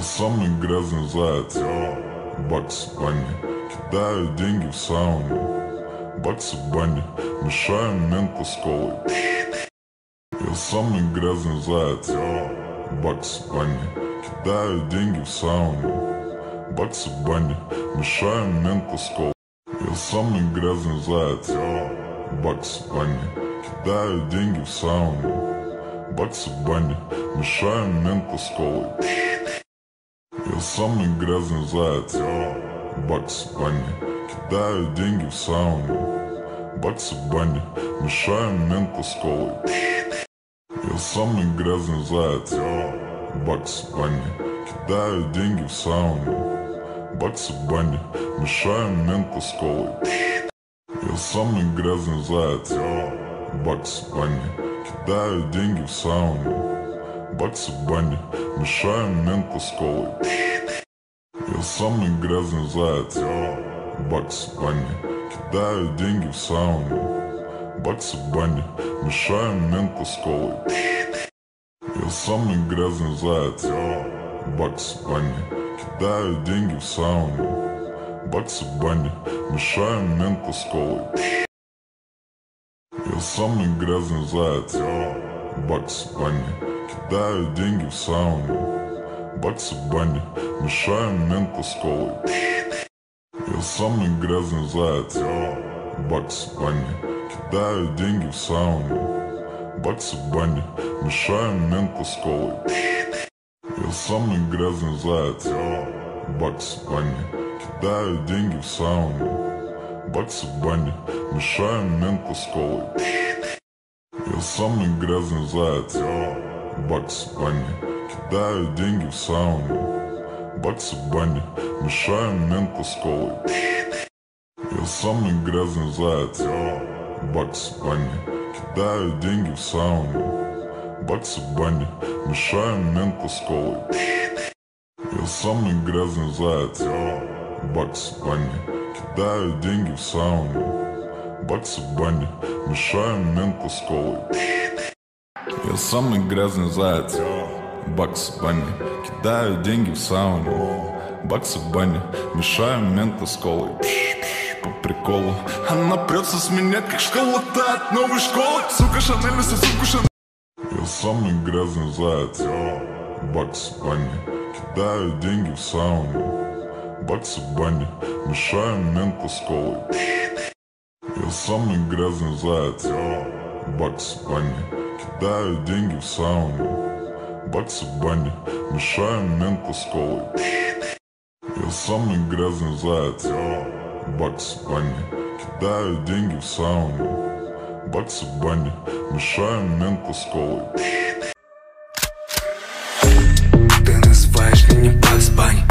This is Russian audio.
Я самый грязный заяц, бакс в бане. Кидаю деньги в сауну, баксы в бане. Мешаю мента с колой. Я самый грязный заяц, бакс в бане. Кидаю деньги в сауну, баксы в бане. Мешаю мента с колой. Я самый грязный заяц, бакс в бане. Кидаю деньги в сауну, баксы в бане. Мешаю мента с колой я самый грязный заяц, бакс в бане. Кидаю деньги в сауну, баксы в бане. Мешаю мента с колой. Я самый грязный заяц, бакс в бане. Кидаю деньги в сауну, баксы в бане. Мешаю мента с колой. Я самый грязный заяц, бакс в бане. Кидаю деньги в сауну, баксы в бане Мешаю мента с колой. Я самый грязный заяц, бакс в бане Кидаю деньги в сауну, баксы в бане Мешаю мента с колой. Я самый грязный заяц, бакс в бане Кидаю деньги в сауну, баксы в бане Мешаю мента с колой. Я самый грязный заяц, бакс бане. Кидаю деньги в сауну, баксы в бане. Мешаю мента с колой. Я самый грязный заяц, бакс бане. Кидаю деньги в сауну, баксы в бане. Мешаю мента с колой. Я самый грязный заяц, бакс бане. Кидаю деньги в сауну, баксы в бане. Мешаю мента с колой Я самый грязный заяц, бакс бане. Кидаю деньги в сауну, баксы в бане. Мешаю мента с колой. Я самый грязный заяц, бакс бане. Кидаю деньги в сауну, баксы в бане. Мешаю мента с колой. Я самый грязный заяц, бакс бане. Кидаю деньги в сауну, баксы в бане Мешаю мента с колой. Я самый грязный заяц, бакс в бане. Кидаю деньги в сауну, баксы в бане. Мешаю мента с колой, по приколу. Она прется с меня, как школа от новой школы Сука, Шанель, вместо суку Шанель. Я самый грязный заяц, бакс в бане. Кидаю деньги в сауну, баксы в бане. Мешаю мента с колой я самый грязный заяц Бакс в бане. Кидаю деньги в сауну Бакс в бане. Мешаю мента с колой. Я самый грязный заяц Бакс в бане. Кидаю деньги в сауну Бакс в бане. Мешаю мента с колой. Ты называешь меня бакс в бане